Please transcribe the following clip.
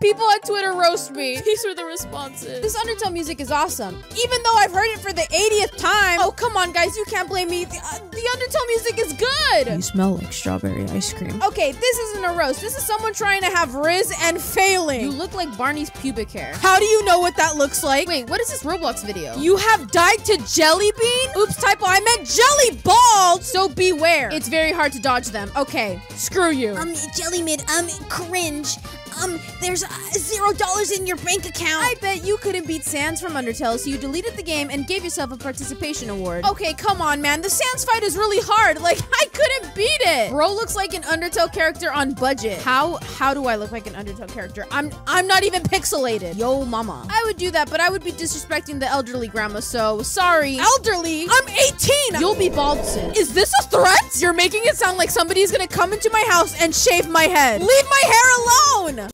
People on Twitter roast me. These were the responses. This Undertale music is awesome. Even though I've heard it for the 80th time. Oh, come on, guys. You can't blame me. The, uh, the Undertale music is good. You smell like strawberry ice cream. Okay, this isn't a roast. This is someone trying to have Riz and failing. You look like Barney's pubic hair. How do you know what that looks like? Wait, what is this Roblox video? You have died to Jelly Bean? Oops, typo. I meant Jelly Ball. So beware. It's very hard to dodge them. Okay, screw you. I'm um, Jelly Mid, I'm um, cringe. Um, there's uh, zero dollars in your bank account. I bet you couldn't beat Sans from Undertale, so you deleted the game and gave yourself a participation award. Okay, come on, man. The Sans fight is really hard. Like, I couldn't beat it. Bro looks like an Undertale character on budget. How how do I look like an Undertale character? I'm I'm not even pixelated. Yo, mama. I would do that, but I would be disrespecting the elderly grandma, so sorry. Elderly? I'm 18! You'll be bald soon. Is this a threat? You're making it sound like somebody's gonna come into my house and shave my head. Leave my hair alone! una.